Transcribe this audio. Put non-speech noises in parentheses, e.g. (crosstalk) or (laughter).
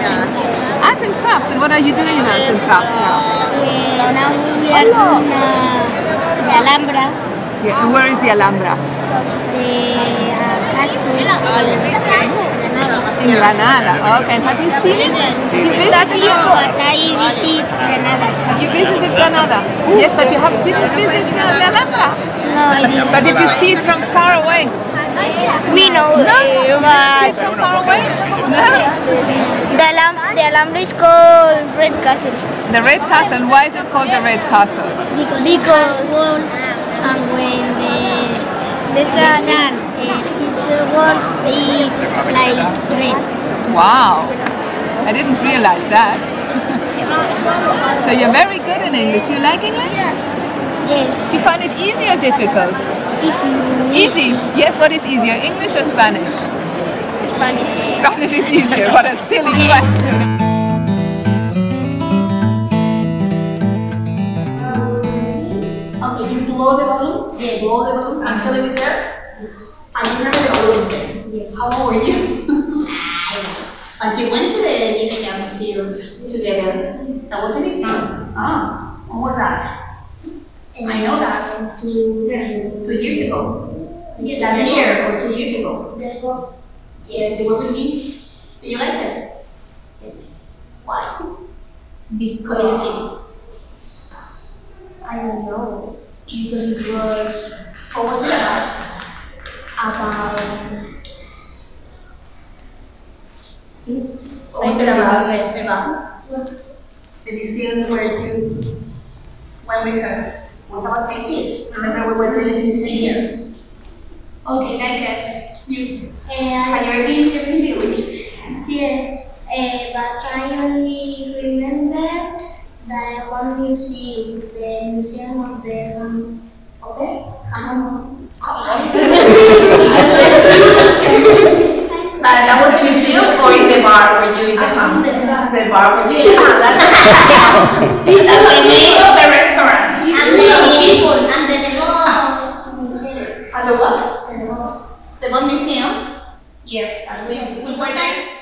arts and crafts. And what are you doing in arts and crafts now? Uh, now we are doing uh, the Alhambra, Yeah, and where is the Alhambra? the uh, castle in Granada. In Granada. Okay. And have you seen it? Have you visited No, but I visit Granada. Have you visited Granada? Yes, but you have, didn't visit the Alhambra. No, I didn't. But did you see it from far away? Me no, No? uh, You see it from far away? No? The, Alham- the Alhambra is called Red Castle. The Red Castle. Why is it called the Red Castle? Because, it has walls and when the, The the sun, sun uh, hits the walls, it's like red. Wow. I didn't realize that. (laughs) so you're very good in English. Do you like English? Yes. Do you find it easy or difficult? Easy. Yes, what is easier, English or Spanish? Spanish. Spanish is easier. What a silly question. Okay, you blow the balloon. Yeah, blow the balloon and fill it with air. And you remember the balloon thing. Yes. How old were you? I (laughs) know. But you went to the Egyptian museums together. That was a museum. Ah, when was that? I know that. Two, two years ago. Last year or two years ago. Yes, you were with me. Do you like it? Why? Because. What do you think? I don't know. Because it was. What was it about? About. What was it about? About the museum where you went with her was about paintings. Remember we were doing the stations. Okay, like uh, you. have you ever been to a museum? Yes, uh, but I only remember that one museum, the Museum of the um, Okay. um, But that was the museum or in the bar where you eat the ham? The bar where you eat the ham. That's, (laughs) that's the name of the restaurant. The Bond Museum? Yes. We, we.